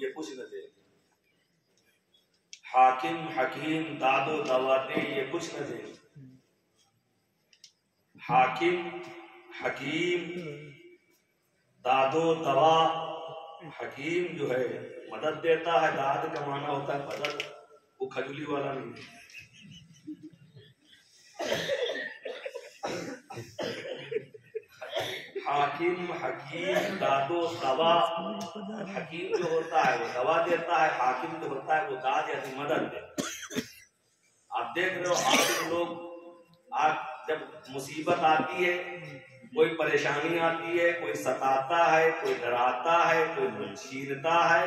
ये कुछ न दे हाकिम, हकीम, दादो, दवाते, ये कुछ न दे हाकिम, हकीम, दादो, दवा, हकीम जो है, मदद देता है, दाद का माना होता है, मदद, वो खजुली वाला नहीं हाकिम हकीम दादो दवा हकीम जो होता है, वो दवा देता है, हाकिम जो होता है, वो दाद यानी मदद देता है। आप देख रहे हो आप लोग आप जब मुसीबत आती है, कोई परेशानी आती है, कोई सताता है, कोई डराता है, कोई छीनता है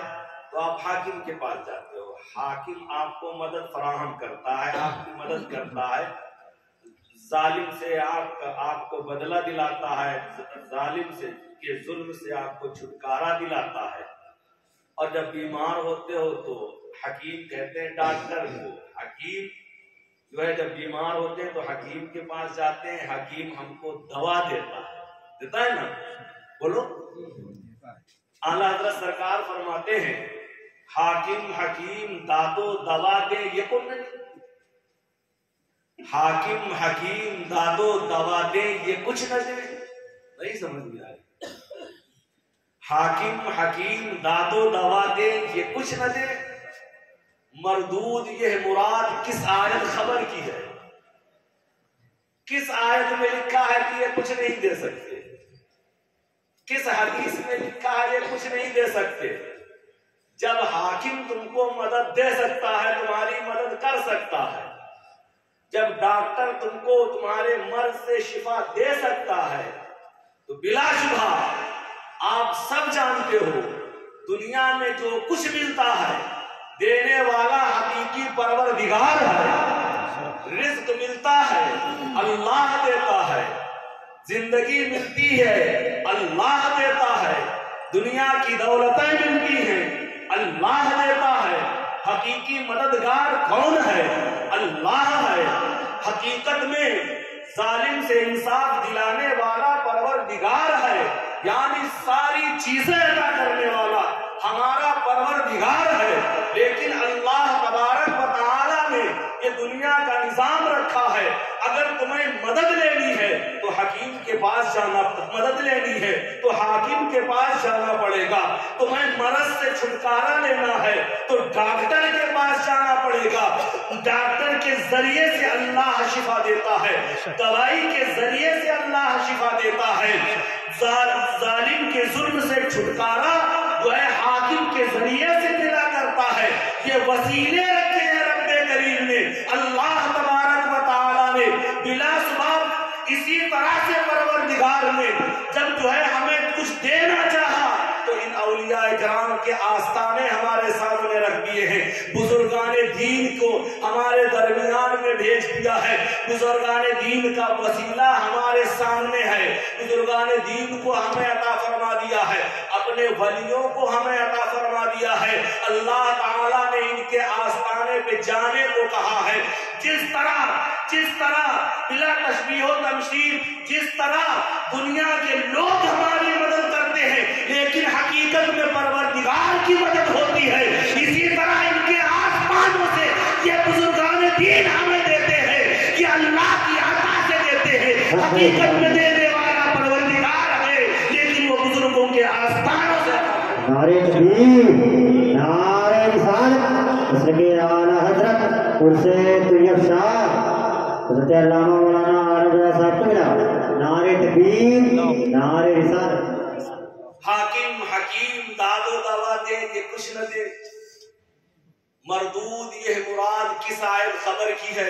तो आप हाकिम के पास जाते हो। हाकिम आपको मदद फराहम करता है, आपकी मदद करता है। जालिम से आप आपको बदला दिलाता है, जालिम से, के जुल्म से आपको छुटकारा दिलाता है। और जब बीमार होते हो तो हकीम कहते हैं डॉक्टर को, हकीम, जो है जब बीमार होते हैं तो हकीम के पास जाते हैं, हकीम हमको दवा देता है। देता है ना? बोलो। आला हज़रत सरकार फरमाते हैं, हाकिम, हकीम, दादो, दवा दे, ये कौन नहीं हाकिम, हकीम, दादो, दवा दे, ये कुछ न दे। नहीं समझ में आ हाकिम, हकीम, दादो, दवा दे, ये कुछ न दे। मरदूद, ये मुराद किस आयत खबर की है? किस आयत में लिखा है कि ये कुछ नहीं दे सकते? किस हदीस में लिखा है ये कुछ नहीं दे सकते? जब हाकिम तुमको मदद दे सकता है, तुम्हारी मदद कर सकता है जब डॉक्टर तुमको तुम्हारे मर्ज से शिफा दे सकता है तो बिला शुभा आप सब जानते हो, दुनिया में जो कुछ मिलता है, देने वाला हकीकी परवरदिगार है। रिस्क मिलता है, अल्लाह देता है। ज़िंदगी मिलती है, अल्लाह देता है। दुनिया की दौलतें मिलती हैं, अल्लाह देता है। हकीकी मददगार कौन है? अल्लाह है। हकीकत में जालिम से इंसाफ दिलाने वाला परवरदिगार है। यानी सारी चीज़ें अदा करने वाला हमारा परवर दिगार है। लेकिन अल्लाह तबारक बताला ने ये दुनिया का निज़ाम रखा है अगर तुम्हें मदद लेनी है तो हकीम जाना मदद लेनी है तो हाकिम के पास जाना पड़ेगा। तुम्हें मरज से छुटकारा लेना है तो डॉक्टर के पास जाना पड़ेगा। डॉक्टर के ज़रिए से अल्लाह शिफा देता है, दवाई के ज़रिए से अल्लाह शिफा देता है। जालिम के जुर्म से छुटकारा जो है हाकिम के ज़रिए से दिला करता है। ये वसीले रखे हैं रब्बे करीम अल्लाह तबारक ने बिला सुबह इसी तरह से परवरदिगार ने जब जो है हमें कुछ देना चाहा तो इन अलिया कराम के आस्थाने हमारे सामने रख दिए हैं। बुजुर्गान दीन को, हमारे में भेज दिया है। बुजुर्गान दीन का वसीला हमारे सामने है। बुजुर्गान दीन को हमें अता फरमा दिया है। अपने वलियों को हमें अता फरमा दिया है। अल्लाह ताला ने इनके आस्थाने पे जाने को कहा है। जिस तरह जिस तरह बिला तशबीह तमशीर, जिस तरह दुनिया के लोग हमारी मदद करते हैं, लेकिन हकीकत में परवरदिगार की मदद होती है। इसी तरह इनके आसमानों से ये बुजुर्गान दीन हमें हकीकत में देने वाला परवरदिगार है लेकिन वो बुज़ुर्गों के आस्थानों से नारे तकबीर नारे रिसालत उसके आला हज़रत उनसे तैयब शाह हज़रत अल्लामा मौलाना आरम साहब को मिला नारे तकबीर नारे रिसालत हाकिम हकीम दादो दवा दे ये कुछ न दे मरदूद ये मुराद किस आयत खबर की है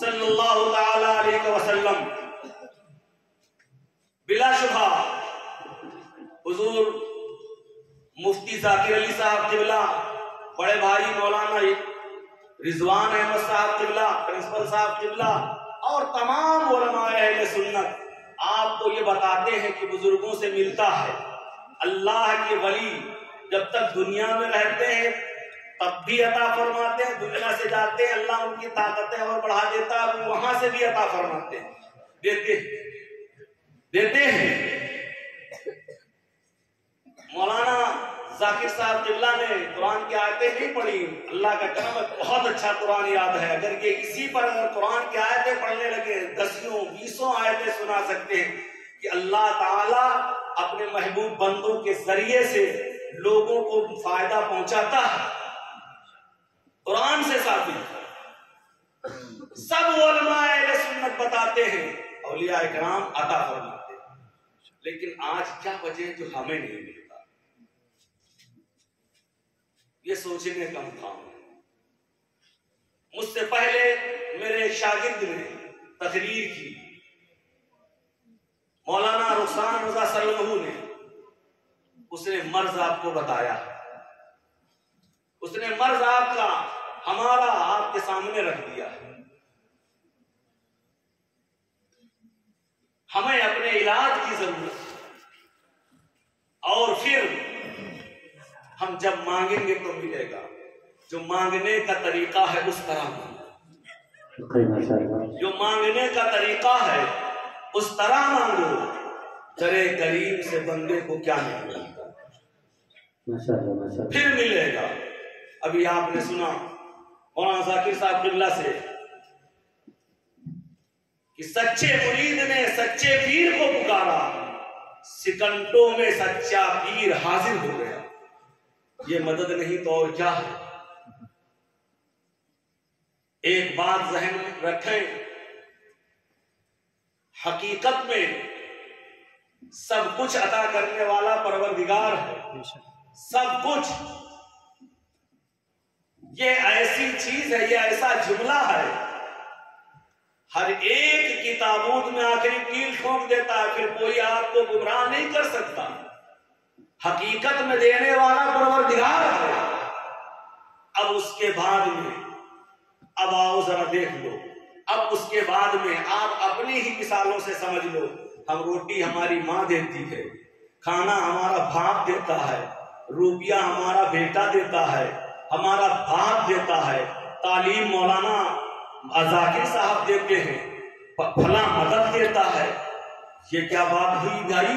सल्लल्लाहु अलैहि वसल्लम। बिला शुबा हुजूर मुफ्ती जाकिर अली साहब किबला, बड़े भाई मौलाना रिजवान अहमद साहब किबला, प्रिंसिपल साहब किबला, और तमाम अहल सुन्नत आपको तो ये बताते हैं कि बुज़ुर्गों से मिलता है। अल्लाह के वली जब तक दुनिया में रहते हैं तब भी अता फरमाते हैं, दुनिया से जाते हैं, अल्लाह उनकी ताकतें और बढ़ा देता है वहाँ से भी अता फरमाते हैं। देते देते हैं। मौलाना जाकिर साहब किबला ने कुरान की आयतें नहीं पढ़ी। अल्लाह का करम बहुत अच्छा कुरान याद है। अगर ये इसी पर अगर कुरान की आयतें पढ़ने लगे, दसियों, बीसों आयतें सुना सकते हैं कि अल्लाह ताला अपने महबूब बंदों के ज़रिए से लोगों को फ़ायदा पहुंचाता है। कुरान से साबित सब सुन्नत बताते हैं, औलिया इकराम अता फरमाते लेकिन आज क्या वजह जो हमें नहीं मिलता? ये सोचने का मुकाम मुझसे पहले मेरे शागिर्द ने तकरीर की। मौलाना रुखसान रजा सलमहू ने, उसने मर्ज आपको बताया। उसने मर्ज आपका हमारा आपके सामने रख दिया। है हमें अपने इलाज की ज़रूरत और फिर हम जब मांगेंगे तो मिलेगा। जो मांगने का तरीका है उस तरह मांगो जो मांगने का तरीका है उस तरह मांगो। करे गरीब से बंदे को क्या नहीं मिलता फिर मिलेगा। अभी आपने सुना मौलाना जाकिर साहब बिल्ला से कि सच्चे मुरीद ने सच्चे पीर को पुकारा सिकंटों में सच्चा पीर हाजिर हो गया। ये मदद नहीं तो और क्या है? एक बात जहन में रखें हकीकत में सब कुछ अदा करने वाला परवरदिगार है। सब कुछ ये ऐसी चीज़ है, ये ऐसा जुमला है। हर एक की में आखिरी कील ठोक देता है, फिर कोई आपको गुमराह नहीं कर सकता। हकीकत में देने वाला परवरदिगार है। अब उसके बाद में, अब आओ जरा देख लो। अब उसके बाद में आप अपनी ही मिसालों से समझ लो, हम रोटी हमारी माँ देती है, खाना हमारा बाप देता है, रुपया हमारा बेटा देता है हमारा बाप देता है। तालीम मौलाना जाकिर साहब देते हैं। फला मदद देता है। ये क्या बात हुई भाई?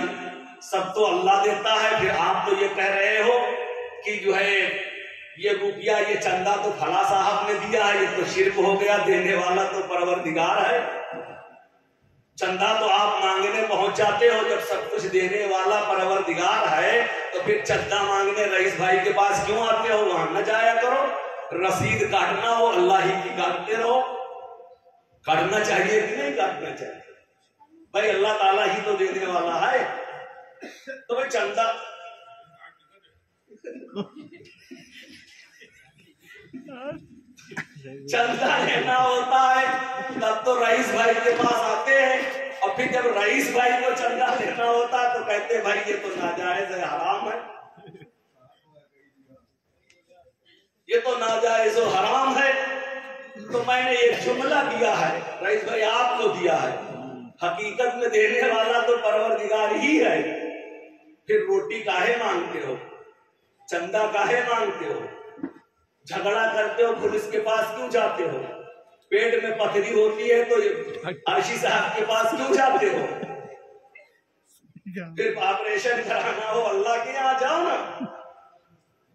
सब तो अल्लाह देता है। फिर आप तो ये कह रहे हो कि जो है, ये रुपया, ये चंदा तो फला साहब ने दिया है। ये तो शिरक हो गया, देने वाला तो परवरदिगार है। चंदा तो आप मांगने पहुँच जाते हो, जब सब कुछ देने वाला परवरदिगार है तो फिर चंदा मांगने रईस भाई के पास क्यों आते हो? वहाँ न जाया करो। रसीद काटना हो, अल्लाह ही की काटते रहो। काटना चाहिए कि नहीं काटना चाहिए? भाई, अल्लाह ताला ही तो देने वाला है। तो भाई, चंदा चंदा लेना होता है, तब तो रईस भाई के पास और फिर जब रईस भाई को चंदा लेना होता तो कहते, भाई, ये तो नाजायज है, हराम है। ये तो नाजायज हराम है। तो मैंने ये जुमला दिया है, रईस भाई, आपको दिया है। हकीकत में देने वाला तो परवरदिगार ही है। फिर रोटी काहे मांगते हो? चंदा काहे मांगते हो? झगड़ा करते हो, पुलिस के पास क्यों जाते हो? पेट में पथरी होती है तो आशी साहब के पास क्यों जाते हो? फिर ऑपरेशन कराना हो अल्लाह के यहाँ जाओ ना।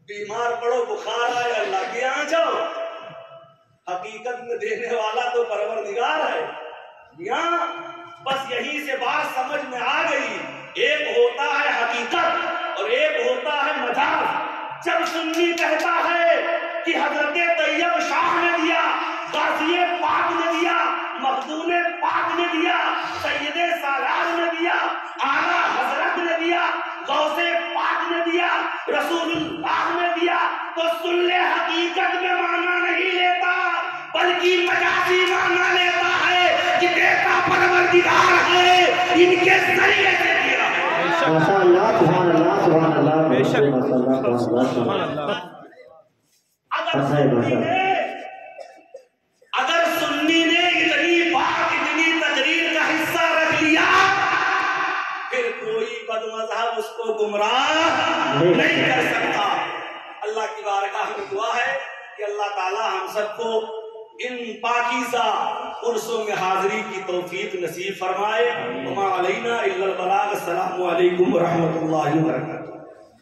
बीमार पड़ो बुखार आए अल्लाह के यहाँ जाओ। हकीकत में देने वाला तो परवर निगार है। यहाँ बस यही से बात समझ में आ गई। एक होता है हकीकत और एक होता है मज़ाक। जब सुन्नी कहता है कि हज़रत तैयब शाह ने गाजिए पाक ने दिया मखदूम पाक ने दिया सैयद सालार ने दिया आला हज़रत ने दिया गौसे पाक ने दिया रसूलुल्लाह ने दिया तो सुन ले हकीकत में माना नहीं लेता बल्कि मजाजी माना लेता है कि देता परवरदिगार है इनके ज़रिए से दिया। माशाअल्लाह सुभान अल्लाह सुभान अल्लाह बेशक। सुभान सुभान अल्लाह अल्लाह अगर उसको गुमराह नहीं कर सकता। अल्लाह की बारगाह में दुआ है कि अल्लाह ताला हम सबको इन पाकिजा उर्सों में हाजिरी की तोफीक नसीब फरमाए। वमा अलैना इल्लल बलाग। अस्सलामु रहमतुल्लाहि व बरकातुहू